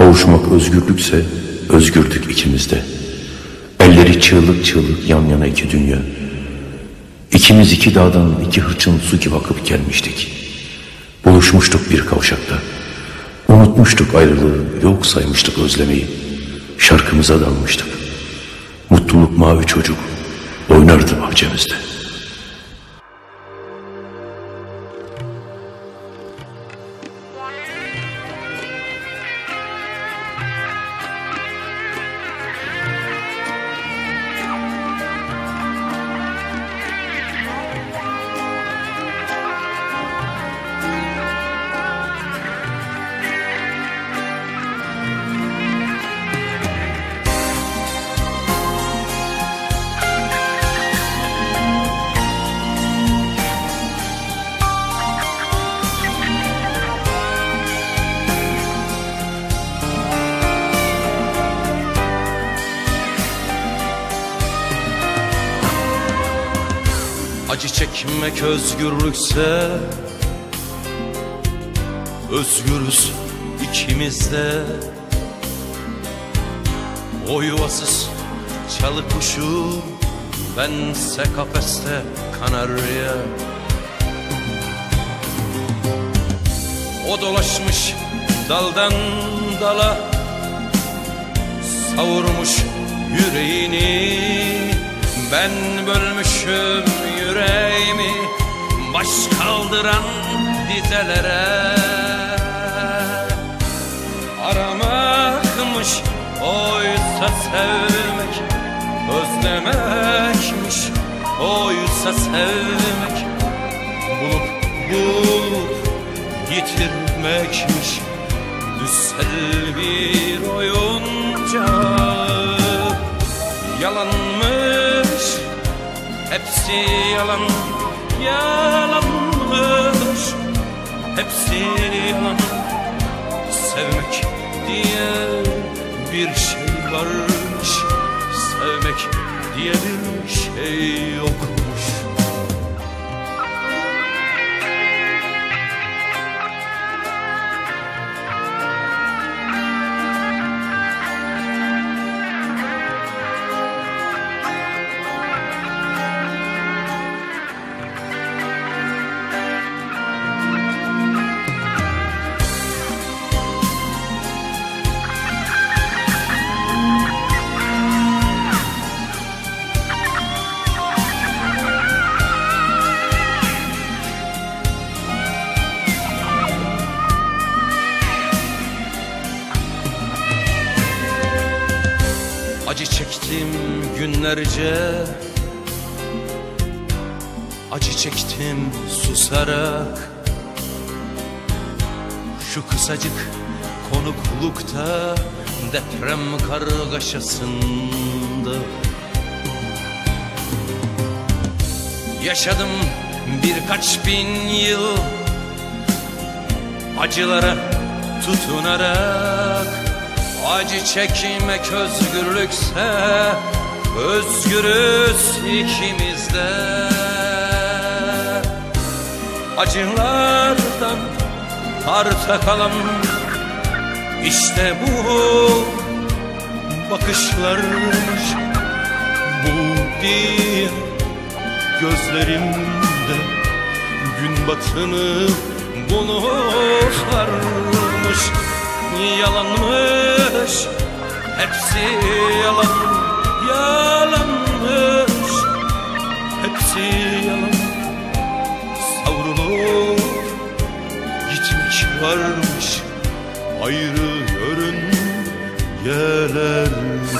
Boğuşmak özgürlükse özgürdük ikimizde. Elleri çığlık çığlık yan yana iki dünya. İkimiz iki dağdan iki hırçın su gibi akıp gelmiştik. Buluşmuştuk bir kavşakta. Unutmuştuk ayrılığı, yok saymıştık özlemeyi. Şarkımıza dalmıştık. Mutluluk mavi çocuk oynardı bahçemizde. Acı çekmek özgürlükse Özgürüz ikimiz de O yuvasız çalı kuşu Bense kafeste kanarya. O dolaşmış daldan dala Savurmuş yüreğini Ben bölmüşüm yüreğimi Baş kaldıran dizelere Aramakmış oysa sevmek Özlemekmiş oysa sevmek. Bulup bulup yitirmekmiş Düssel bir oyuncak. Yalanmış Hepsi yalan Yalanmış. Hepsi yalan Sevmek diye bir şey varmış. Sevmek diye bir şey yokmuş Acı çektim günlerce. Acı çektim susarak. Şu kısacık konuklukta Deprem kargaşasında. Yaşadım birkaç bin yıl Acılara tutunarak Acı çekmek özgürlükse Özgürüz ikimiz de Acılardan arta kalan işte bu bakışlarmış Bu diye gözlerimde gün batımı bulutlarmış Yalanmış hepsi yalan Yalanmış. Hepsi yalan. Savrulup gitmek varmış Ayrı yörün yerlerde